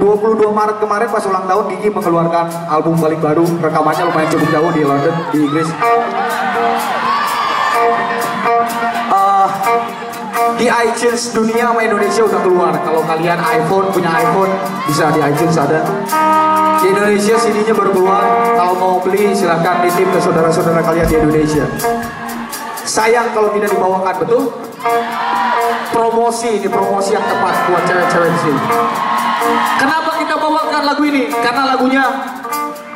22 Maret kemarin pas ulang tahun Gigi mengeluarkan album paling baru. Rekamannya lumayan cukup jauh di London di Inggris. Eh, di iTunes dunia sama Indonesia udah keluar. Kalau kalian iPhone punya iPhone bisa di iTunes ada. Di Indonesia CD-nya baru keluar. Kalau mau beli silahkan nitip ke saudara-saudara kalian di Indonesia. Sayang kalau tidak dibawakan betul? Promosi ini promosi yang tepat buat cewek-cewek di sini Kenapa kita bawakan lagu ini? Karena lagunya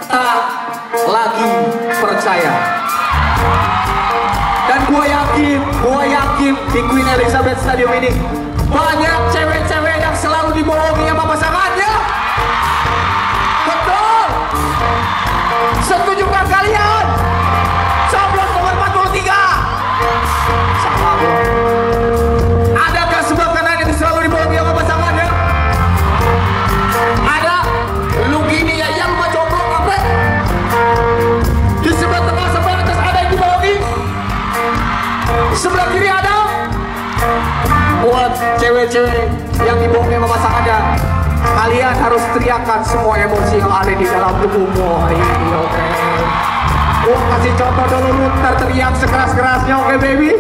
tak lagi percaya. Dan gue yakin, gue yakin di Queen Elizabeth Stadium ini banyak cewek-cewek yang selalu dibohongi sama pasangannya. Yang dibohongi sama pasangannya, kalian harus teriakkan semua emosi yang ada di dalam tubuhmu hari ini, oke? Gua kasih contoh dulu lu ntar teriak sekeras-kerasnya, oke baby?